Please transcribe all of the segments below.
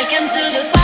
Welcome to the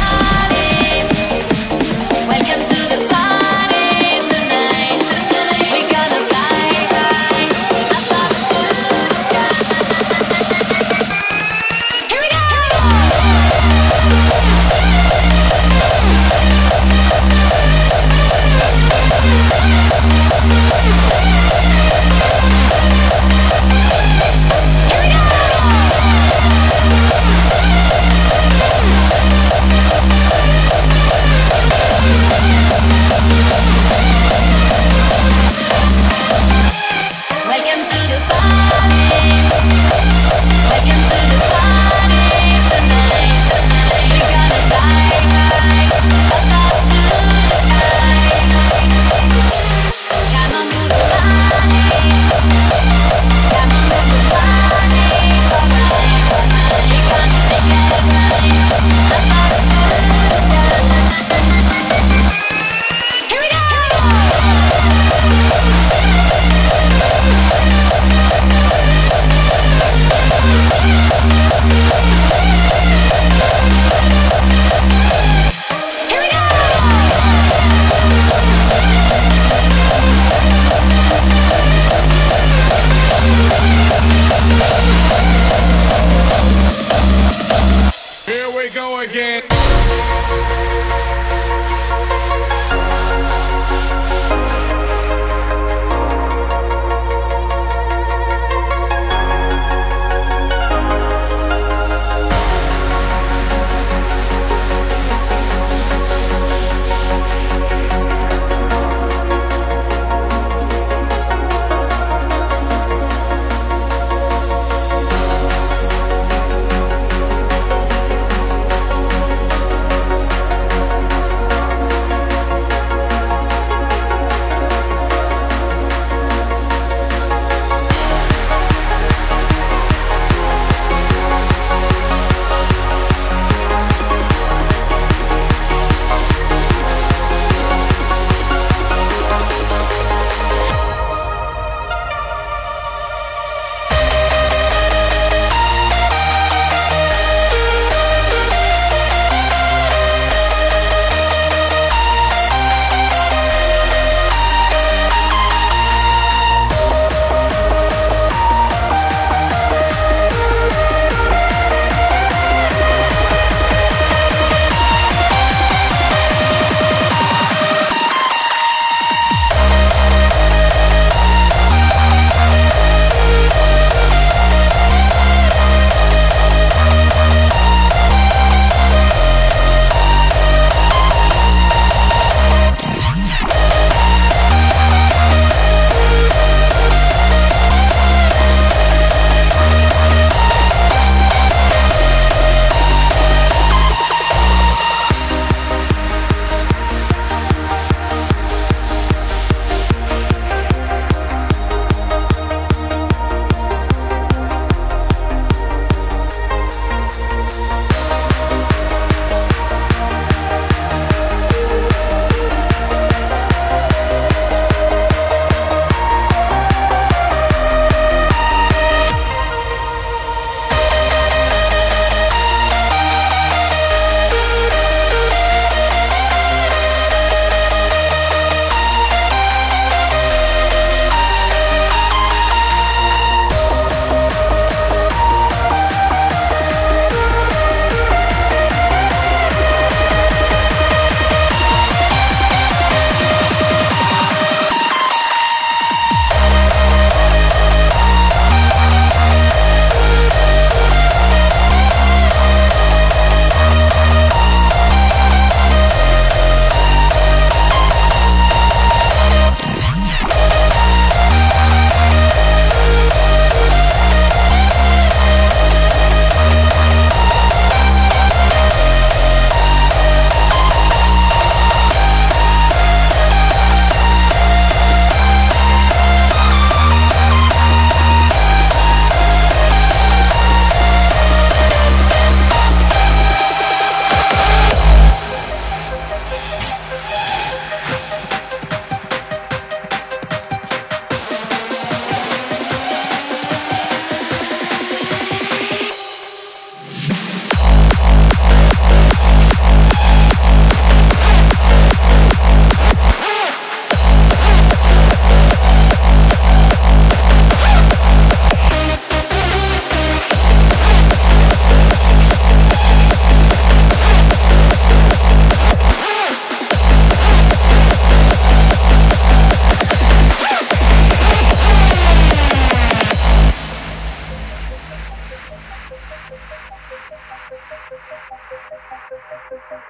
Thank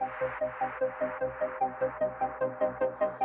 you.